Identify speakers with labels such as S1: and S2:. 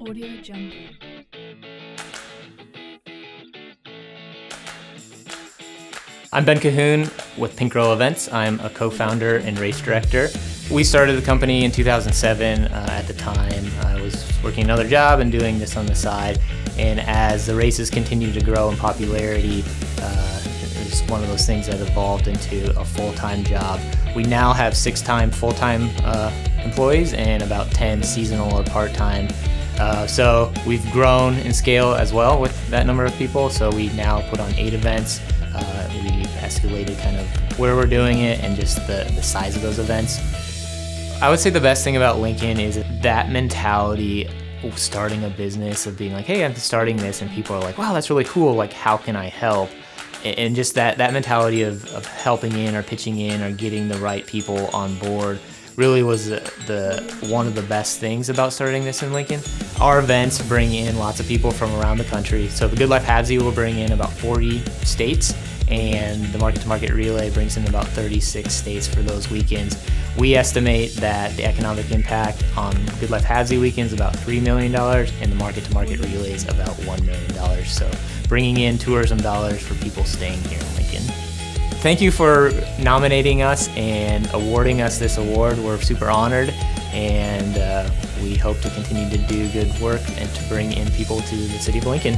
S1: Audio Jungle.
S2: I'm Ben Cahoon with Pink Events. I'm a co-founder and race director. We started the company in 2007. Uh, at the time, I was working another job and doing this on the side. And as the races continued to grow in popularity, uh, it was one of those things that evolved into a full-time job. We now have six-time full-time uh, employees and about 10 seasonal or part-time uh, so we've grown in scale as well with that number of people. So we now put on eight events. Uh, we've escalated kind of where we're doing it and just the, the size of those events. I would say the best thing about Lincoln is that mentality of starting a business of being like, hey, I'm starting this, and people are like, wow, that's really cool. Like, how can I help? And just that, that mentality of, of helping in or pitching in or getting the right people on board really was the, the, one of the best things about starting this in Lincoln. Our events bring in lots of people from around the country. So the Good Life Halfsy will bring in about 40 states, and the Market to Market Relay brings in about 36 states for those weekends. We estimate that the economic impact on Good Life Halfsy weekends is about $3 million, and the Market to Market Relay is about $1 million. So bringing in tourism dollars for people staying here in Lincoln thank you for nominating us and awarding us this award. We're super honored, and uh, we hope to continue to do good work and to bring in people to the city of Lincoln.